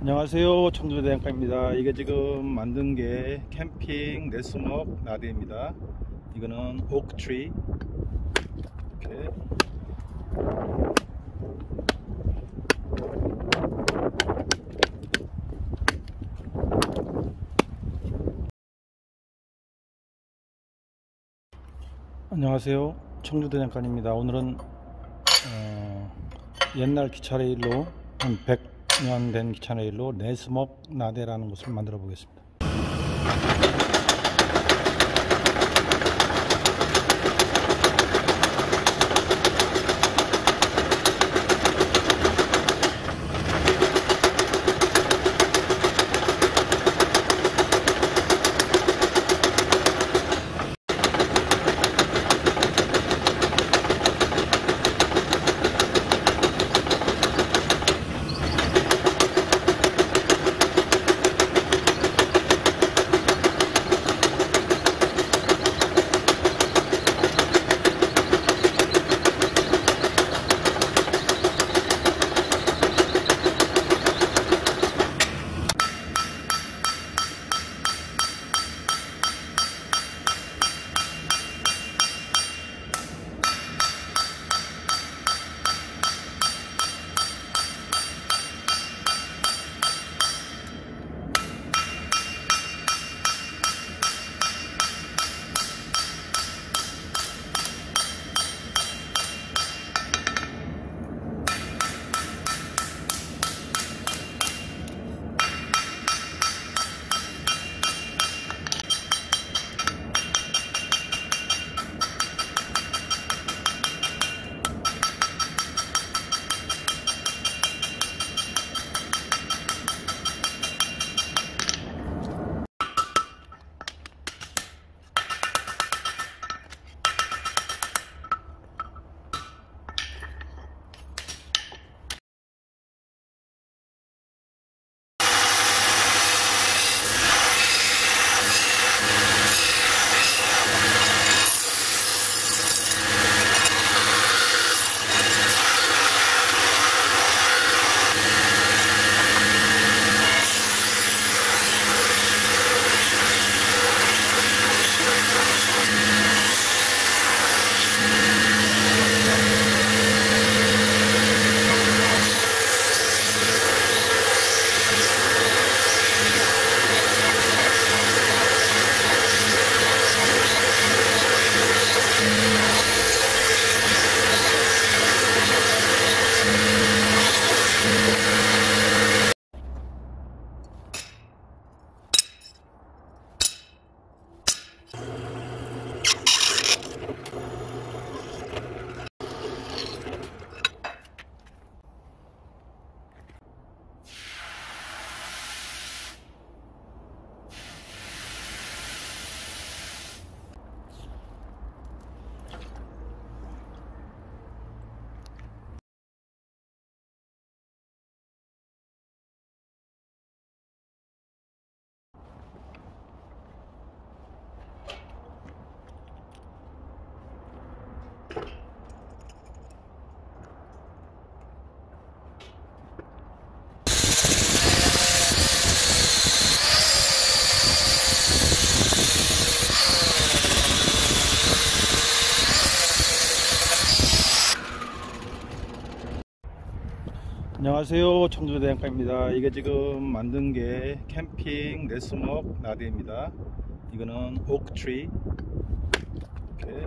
안녕하세요. 청주대장가입니다. 이게 지금 만든 게 캠핑 네스먹 라디입니다. 이거는 옥트리. 이렇게. 안녕하세요. 청주대장간입니다. 오늘은 어, 옛날 기차 레일로 한 100 년된 기차 레일로 네스먹 나대라는 것을 만들어 보겠습니다 안녕하세요. 청주대장가입니다. 이게 지금 만든 게 캠핑 내수목 라디입니다. 이거는 옥트리. 이렇게.